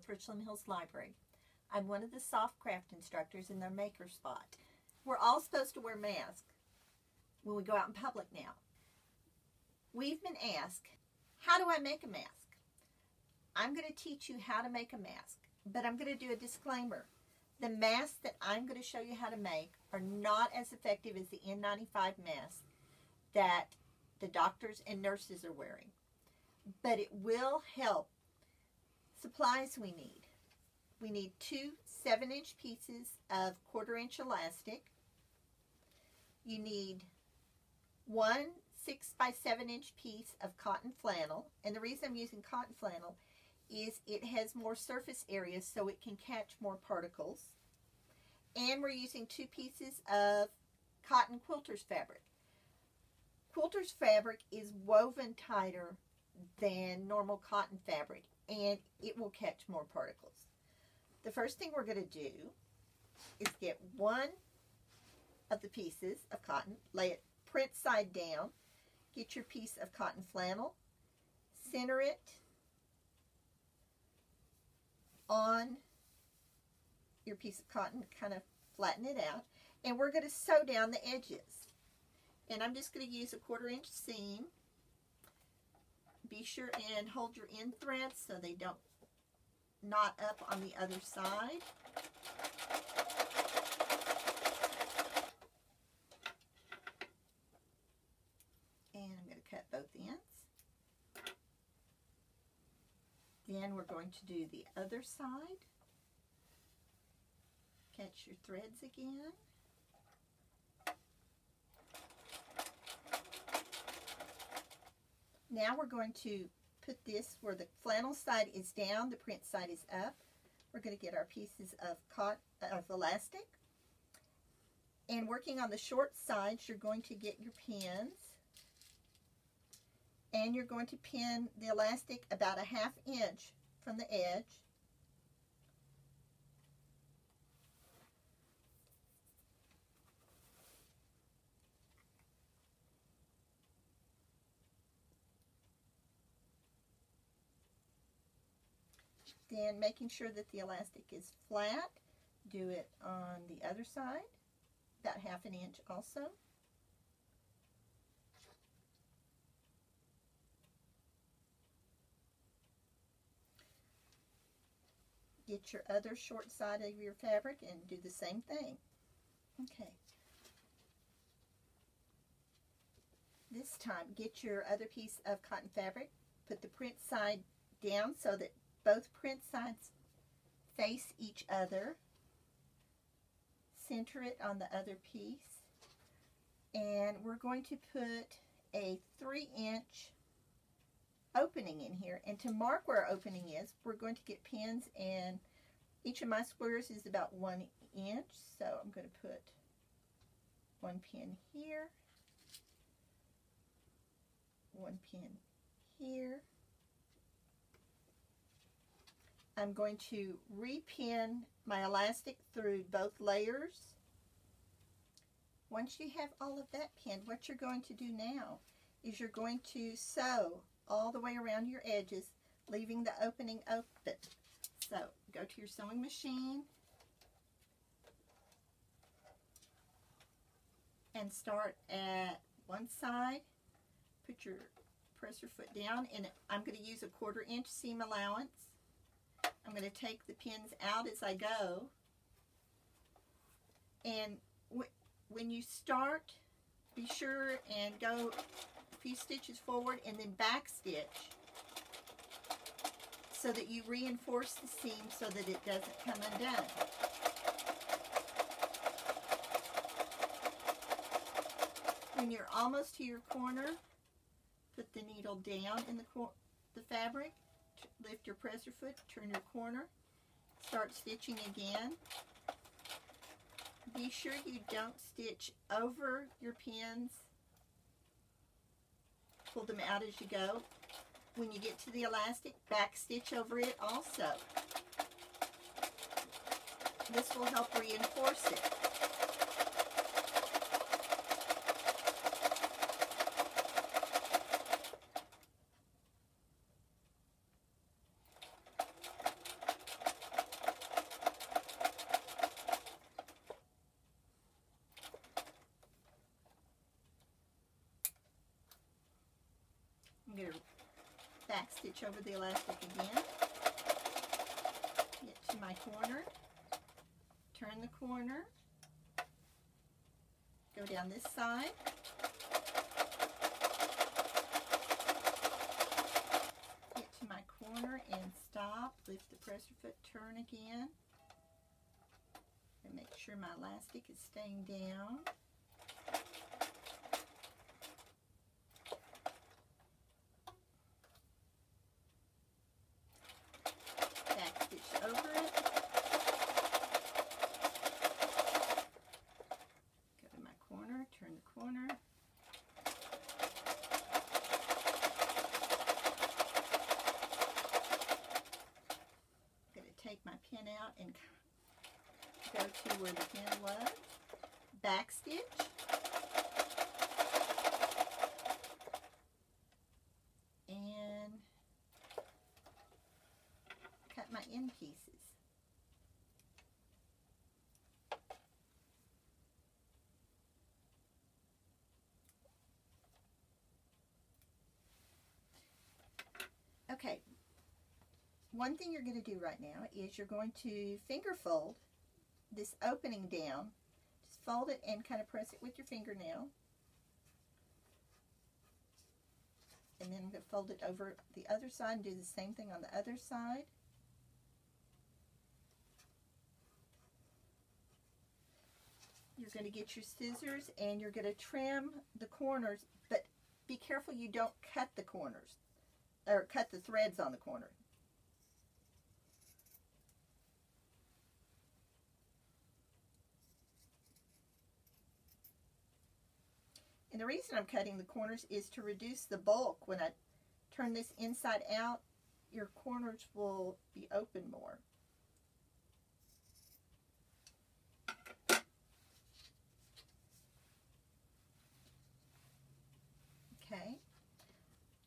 with Richland Hills Library. I'm one of the soft craft instructors in their maker spot. We're all supposed to wear masks when we go out in public now. We've been asked, how do I make a mask? I'm going to teach you how to make a mask, but I'm going to do a disclaimer. The masks that I'm going to show you how to make are not as effective as the N95 masks that the doctors and nurses are wearing, but it will help supplies we need. We need two 7-inch pieces of quarter-inch elastic. You need one 6 by 7 inch piece of cotton flannel. And the reason I'm using cotton flannel is it has more surface area so it can catch more particles. And we're using two pieces of cotton quilter's fabric. Quilter's fabric is woven tighter than normal cotton fabric and it will catch more particles. The first thing we're going to do is get one of the pieces of cotton, lay it print side down, get your piece of cotton flannel, center it on your piece of cotton, kind of flatten it out, and we're going to sew down the edges. And I'm just going to use a quarter inch seam. Be sure and hold your end threads so they don't knot up on the other side. And I'm going to cut both ends. Then we're going to do the other side. Catch your threads again. Now we're going to put this where the flannel side is down, the print side is up. We're going to get our pieces of cotton, of elastic. And working on the short sides, you're going to get your pins. And you're going to pin the elastic about a half inch from the edge. Then making sure that the elastic is flat, do it on the other side, about half an inch also. Get your other short side of your fabric and do the same thing. Okay. This time, get your other piece of cotton fabric, put the print side down so that both print sides face each other. Center it on the other piece. And we're going to put a 3 inch opening in here. And to mark where our opening is, we're going to get pins and each of my squares is about 1 inch. So I'm going to put one pin here, one pin here, I'm going to repin my elastic through both layers. Once you have all of that pinned, what you're going to do now is you're going to sew all the way around your edges, leaving the opening open. So go to your sewing machine and start at one side. Put your presser foot down and I'm going to use a quarter inch seam allowance I'm going to take the pins out as I go. And when you start, be sure and go a few stitches forward and then back stitch so that you reinforce the seam so that it doesn't come undone. When you're almost to your corner, put the needle down in the, the fabric lift your presser foot, turn your corner, start stitching again. Be sure you don't stitch over your pins. Pull them out as you go. When you get to the elastic, back stitch over it also. This will help reinforce it. I'm going to back stitch over the elastic again. Get to my corner. Turn the corner. Go down this side. Get to my corner and stop. Lift the presser foot, turn again. And make sure my elastic is staying down. Go to where the pin was, back stitch, and cut my end pieces. Okay, one thing you're going to do right now is you're going to finger fold this opening down. Just fold it and kind of press it with your fingernail. And then I'm going to fold it over the other side and do the same thing on the other side. You're going to get your scissors and you're going to trim the corners, but be careful you don't cut the corners or cut the threads on the corner. And the reason I'm cutting the corners is to reduce the bulk. When I turn this inside out, your corners will be open more. Okay.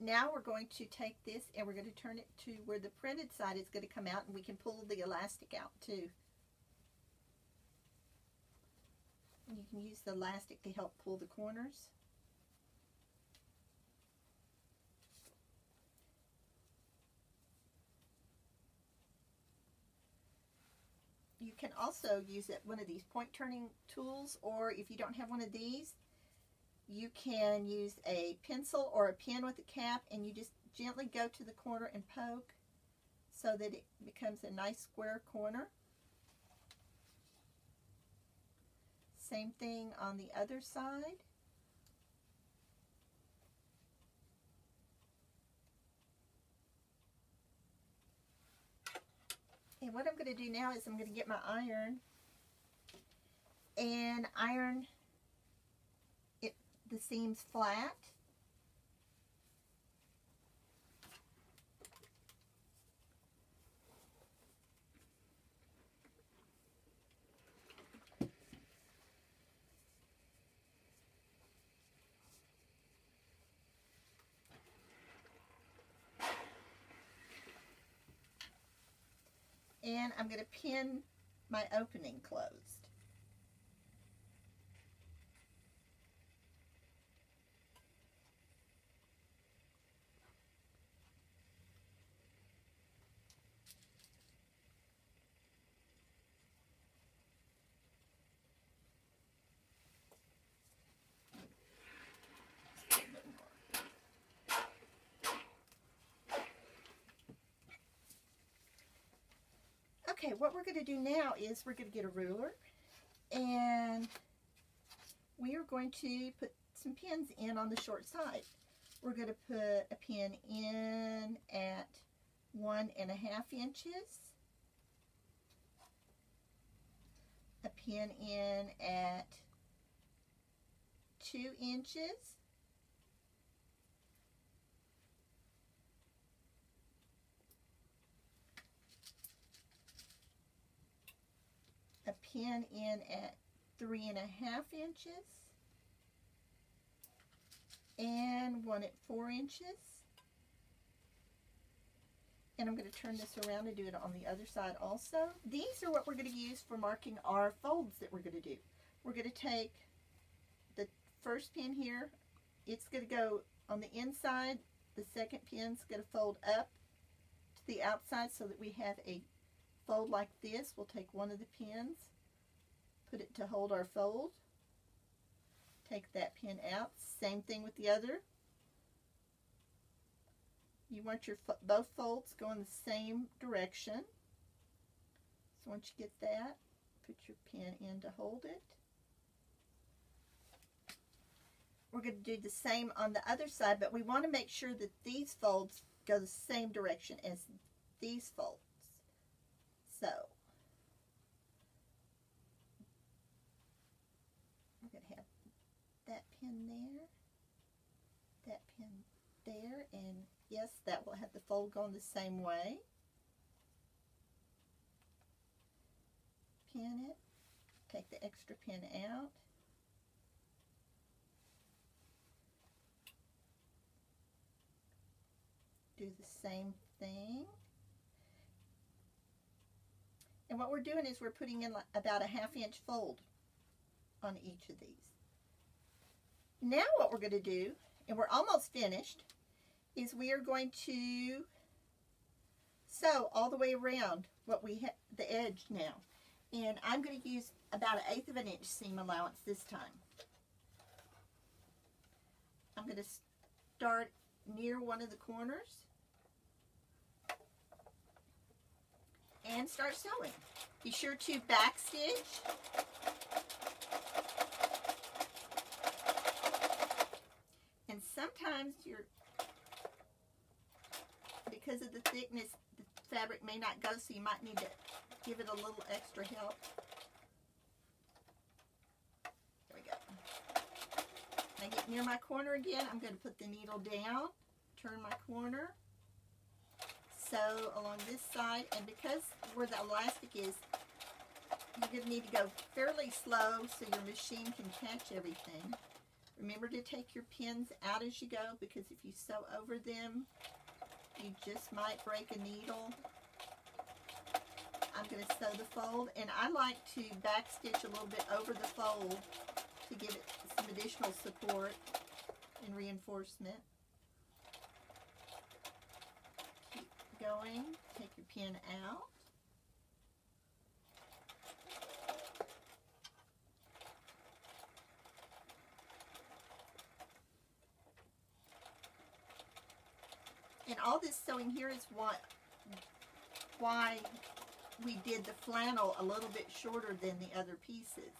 Now we're going to take this and we're going to turn it to where the printed side is going to come out and we can pull the elastic out too. And you can use the elastic to help pull the corners. You can also use it, one of these point turning tools or if you don't have one of these, you can use a pencil or a pen with a cap and you just gently go to the corner and poke so that it becomes a nice square corner. Same thing on the other side. And what I'm going to do now is I'm going to get my iron and iron it the seams flat and I'm going to pin my opening closed. Okay, what we're going to do now is we're going to get a ruler and we are going to put some pins in on the short side. We're going to put a pin in at one and a half inches, a pin in at two inches, a pin in at three and a half inches and one at four inches. And I'm going to turn this around and do it on the other side also. These are what we're going to use for marking our folds that we're going to do. We're going to take the first pin here. It's going to go on the inside the second pin's going to fold up to the outside so that we have a fold like this. We'll take one of the pins, put it to hold our fold. Take that pin out. Same thing with the other. You want your both folds going the same direction. So once you get that, put your pin in to hold it. We're going to do the same on the other side, but we want to make sure that these folds go the same direction as these folds. So, we're going to have that pin there, that pin there, and yes, that will have the fold going the same way. Pin it, take the extra pin out, do the same thing. And what we're doing is we're putting in about a half inch fold on each of these. Now what we're going to do, and we're almost finished, is we are going to sew all the way around what we have the edge now. And I'm going to use about an eighth of an inch seam allowance this time. I'm going to start near one of the corners and start sewing. Be sure to backstitch. And sometimes because of the thickness, the fabric may not go, so you might need to give it a little extra help. There we go. I get near my corner again, I'm going to put the needle down, turn my corner, sew along this side and because where the elastic is you're going to need to go fairly slow so your machine can catch everything. Remember to take your pins out as you go because if you sew over them you just might break a needle. I'm going to sew the fold and I like to backstitch a little bit over the fold to give it some additional support and reinforcement. Keep going. Take your pin out. And all this sewing here is what why we did the flannel a little bit shorter than the other pieces.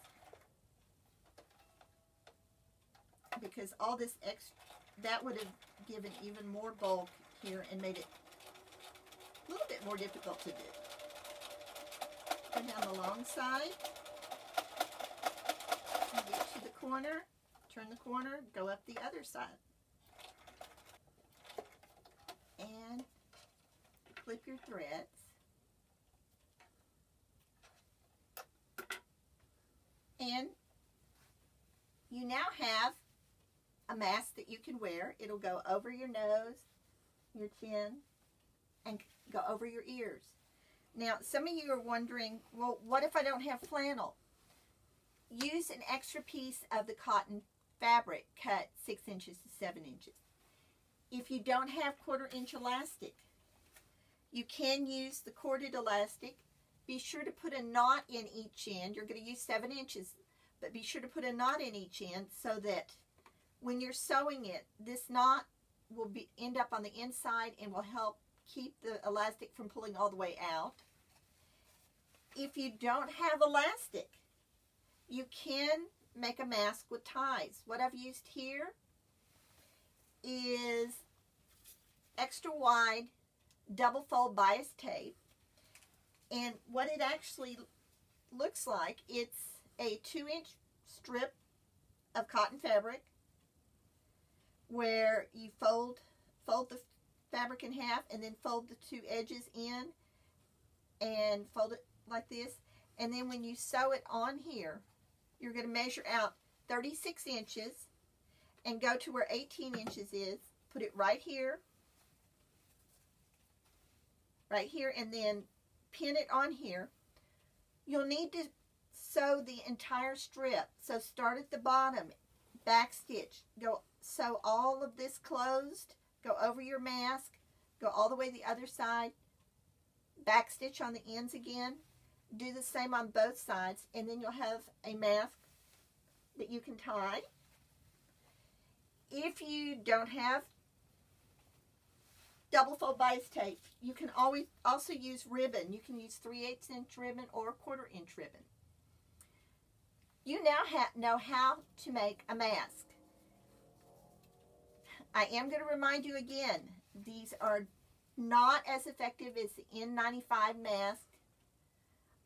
Because all this extra, that would have given even more bulk here and made it a little bit more difficult to do. Go down the long side, get to the corner, turn the corner, go up the other side. And clip your threads. And you now have a mask that you can wear. It'll go over your nose, your chin, and go over your ears. Now, some of you are wondering, well, what if I don't have flannel? Use an extra piece of the cotton fabric cut 6 inches to 7 inches. If you don't have quarter inch elastic, you can use the corded elastic. Be sure to put a knot in each end. You're going to use 7 inches, but be sure to put a knot in each end so that when you're sewing it, this knot will be end up on the inside and will help keep the elastic from pulling all the way out. If you don't have elastic, you can make a mask with ties. What I've used here is extra wide double fold bias tape. And what it actually looks like, it's a two inch strip of cotton fabric where you fold fold the fabric in half and then fold the two edges in and fold it like this. And then when you sew it on here, you're going to measure out 36 inches and go to where 18 inches is. Put it right here, right here, and then pin it on here. You'll need to sew the entire strip. So start at the bottom, back stitch, go sew all of this closed go over your mask, go all the way the other side, back stitch on the ends again, do the same on both sides, and then you'll have a mask that you can tie. If you don't have double fold bias tape, you can always also use ribbon. You can use 3 8 inch ribbon or quarter inch ribbon. You now know how to make a mask. I am going to remind you again, these are not as effective as the N95 mask,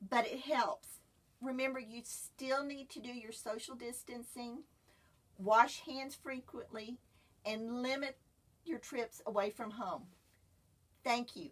but it helps. Remember, you still need to do your social distancing, wash hands frequently, and limit your trips away from home. Thank you.